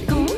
du con